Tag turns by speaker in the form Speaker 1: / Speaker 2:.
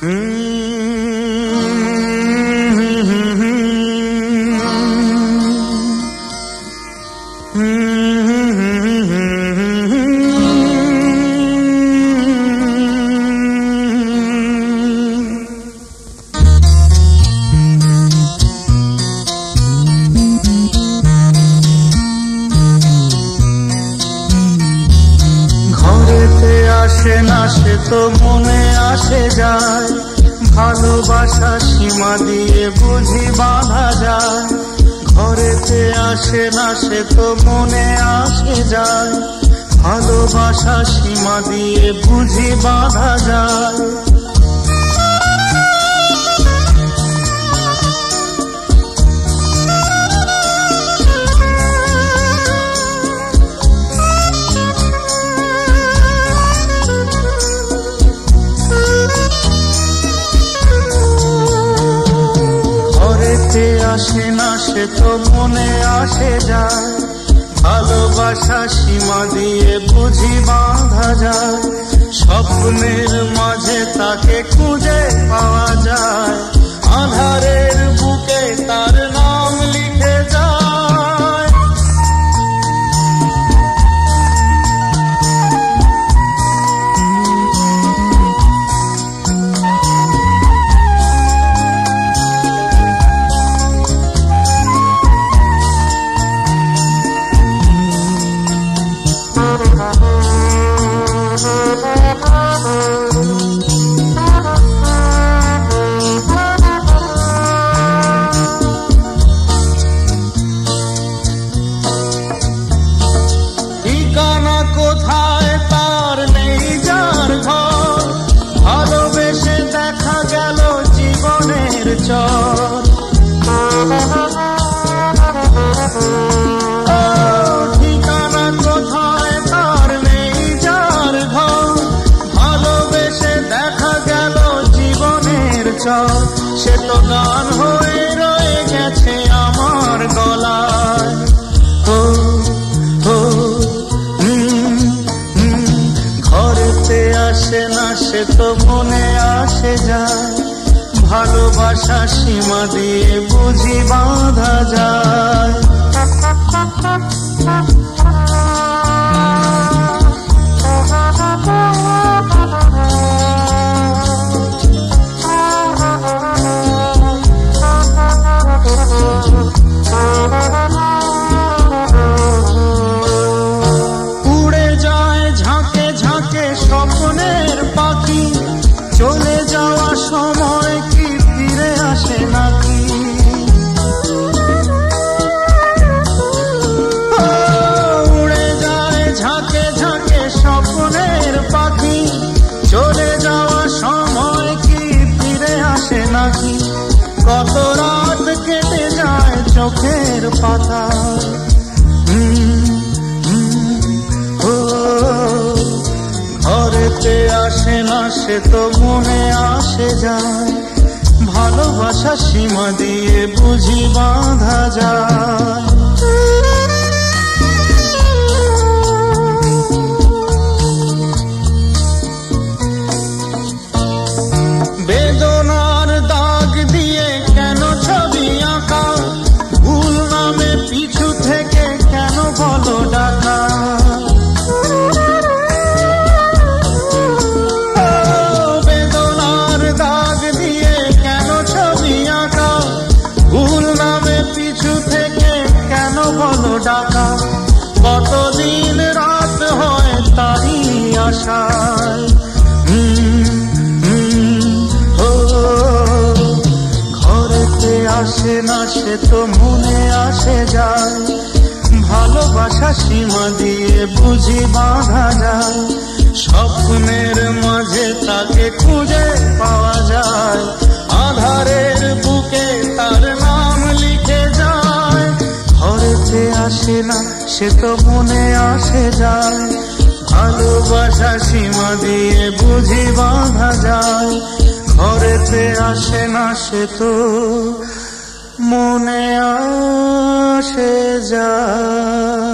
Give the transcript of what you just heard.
Speaker 1: Mm. আসে না, সে তো মনে আসে যায়। ভালোবাসা সীমা দিয়ে বুঝি বাঁধা যায়। ঘরেতে আসে না, সে তো মনে আসে যায়। ভালোবাসা সীমা দিয়ে বুঝি বাঁধা যায়। না তো মনে আসে যায়। ভালোবাসা সীমা দিয়ে বুঝি বাঁধা যায়। স্বপ্নের মাঝে তাকে খুঁজে চর কোথায় তার নেই যার ঘর। দেখা গেল জীবনের চর সে তো গান হয়ে রয়ে গেছে আমার গলায়। ও ও ঘরেতে আসে না, সে তো মনে আসে যায়। ভালোবাসা সীমা দিয়ে বুঝি বাঁধা যায়। নাকি কত রাত কেটে যায় চোখের পাতা। ঘরেতে আসে না সে তো মনে আসে যায়। ভালোবাসা সীমা দিয়ে বুঝি বাঁধা যায়। ডাকা। কতদিন রাত হয় তারই আশায়। ঘরেতে আসে না সে তো মনে আসে যায়। ভালোবাসা সীমা দিয়ে বুঝি বাঁধা যায়। স্বপ্নের মাঝে তাকে খুঁজে পাওয়া যায়। আধারের আসে না, সে তো মনে আসে যায়। ভালোবাসা সীমা দিয়ে বুঝি বাঁধা যায়। ঘরেতে আসে না, সে তো মনে আসে যায়।